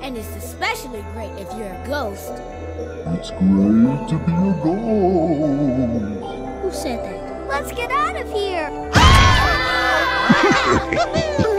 And it's especially great if you're a ghost. It's great to be a ghost. Who said that? Let's get out of here!